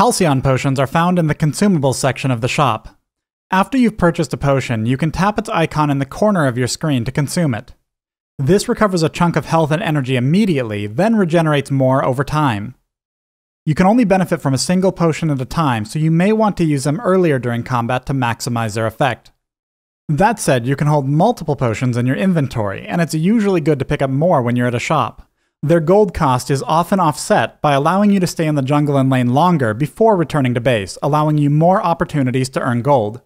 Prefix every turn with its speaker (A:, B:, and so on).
A: Halcyon potions are found in the consumables section of the shop. After you've purchased a potion, you can tap its icon in the corner of your screen to consume it. This recovers a chunk of health and energy immediately, then regenerates more over time. You can only benefit from a single potion at a time, so you may want to use them earlier during combat to maximize their effect. That said, you can hold multiple potions in your inventory, and it's usually good to pick up more when you're at a shop. Their gold cost is often offset by allowing you to stay in the jungle and lane longer before returning to base, allowing you more opportunities to earn gold.